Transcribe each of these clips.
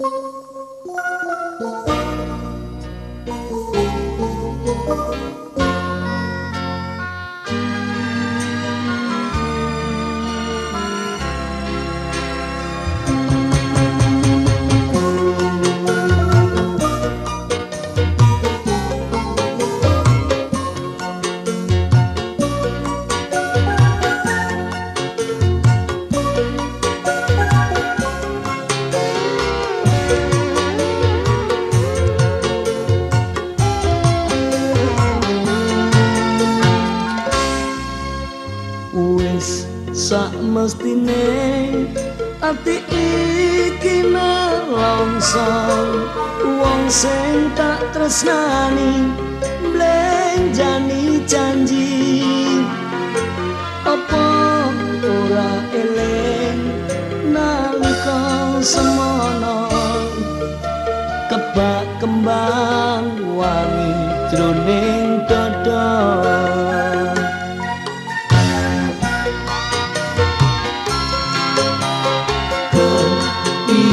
Música sak mestine ati iki nelongson wong sing tak tresnani blenjani janji. Apa ora eling nalika semono? Kebak kembang wangi jroning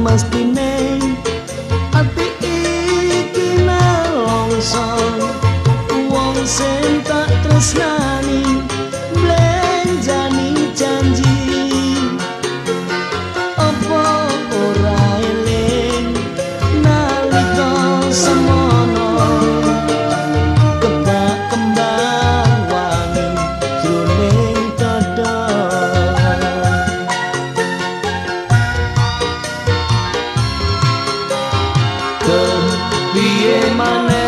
mestine ati iki nalongso wong sing tak tresnani piye maneh